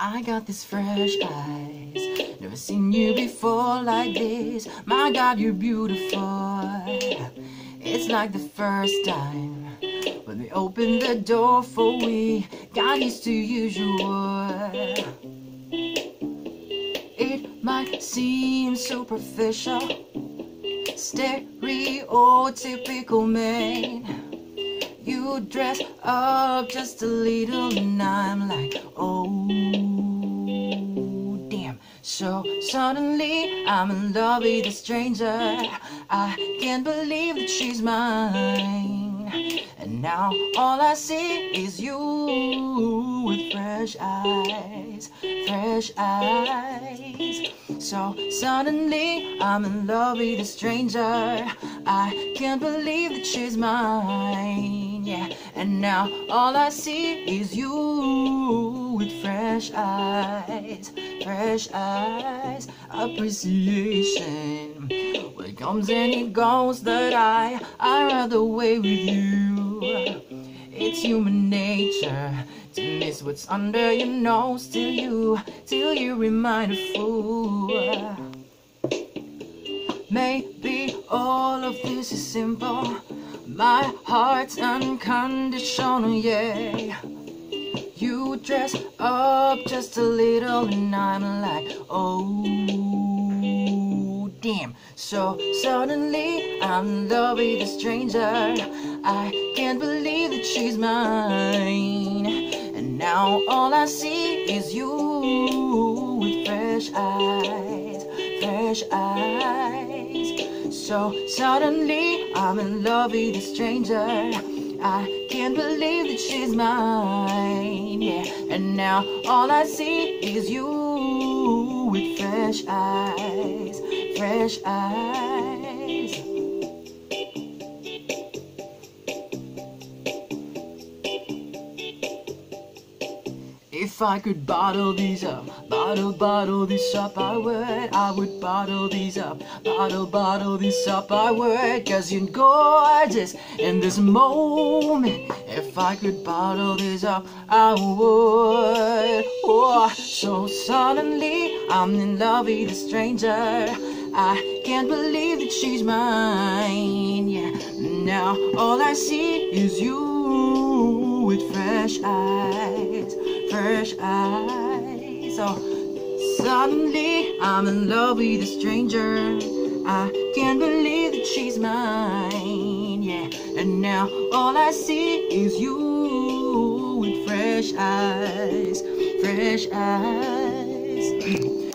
I got these fresh eyes. Never seen you before like this. My God, you're beautiful. It's like the first time when we opened the door for we got used to usual. It might seem superficial, stereotypical man. You dress up just a little and I'm like, oh. So suddenly I'm in love with a stranger. I can't believe that she's mine. And now all I see is you with fresh eyes, fresh eyes. So suddenly I'm in love with a stranger. I can't believe that she's mine. Yeah, and now all I see is you fresh eyes, fresh eyes. Appreciation. Well, it comes and it goes that I I rather way with you. It's human nature to miss what's under your nose till you, till you remind a fool. Maybe all of this is simple. My heart's unconditional, yeah. You dress up just a little and I'm like, oh damn. So suddenly I'm in love with a stranger. I can't believe that she's mine. And now all I see is you with fresh eyes, fresh eyes. So suddenly I'm in love with a stranger. I can't believe that she's mine, yeah. And now all I see is you with fresh eyes, fresh eyes. If I could bottle these up, bottle, bottle these up, I would, I would bottle these up, bottle, bottle these up, I would, cause you're gorgeous in this moment. If I could bottle these up, I would. Oh, so suddenly I'm in love with a stranger. I can't believe that she's mine, yeah. Now all I see is you with fresh eyes fresh eyes. So suddenly I'm in love with a stranger. I can't believe that she's mine, yeah. And now all I see is you with fresh eyes, fresh eyes.